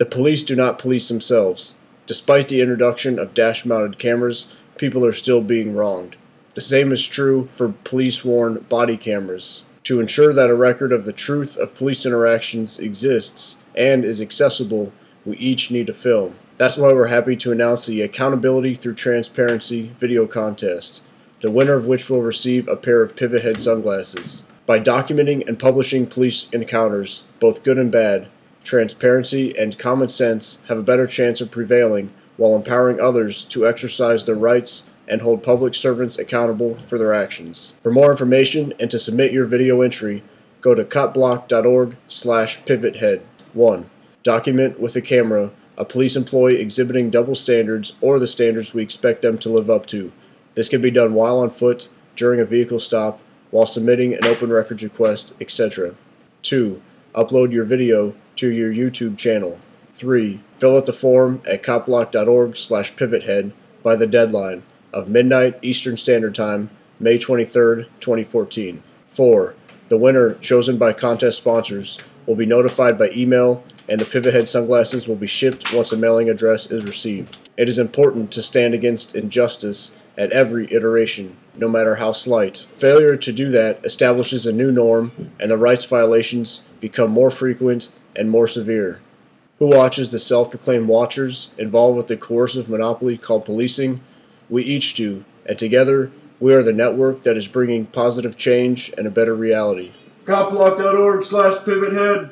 The police do not police themselves. Despite the introduction of dash mounted cameras, people are still being wronged. The same is true for police worn body cameras. To ensure that a record of the truth of police interactions exists and is accessible, we each need a film. That's why we're happy to announce the Accountability Through Transparency video contest, the winner of which will receive a pair of Pivothead sunglasses. By documenting and publishing police encounters, both good and bad, transparency and common sense have a better chance of prevailing while empowering others to exercise their rights and hold public servants accountable for their actions. For more information and to submit your video entry, go to copblock.org slash pivothead. 1. Document with a camera a police employee exhibiting double standards or the standards we expect them to live up to. This can be done while on foot, during a vehicle stop, while submitting an open records request, etc. 2. Upload your video to your YouTube channel. 3. Fill out the form at copblock.org slash pivothead by the deadline of midnight Eastern Standard Time, May 23, 2014. 4. The winner, chosen by contest sponsors, will be notified by email and the Pivothead sunglasses will be shipped once a mailing address is received. It is important to stand against injustice at every iteration, no matter how slight. Failure to do that establishes a new norm, and the rights violations become more frequent and more severe. Who watches the self proclaimed watchers involved with the coercive monopoly called policing? We each do, and together we are the network that is bringing positive change and a better reality. Copblock.org slash pivothead.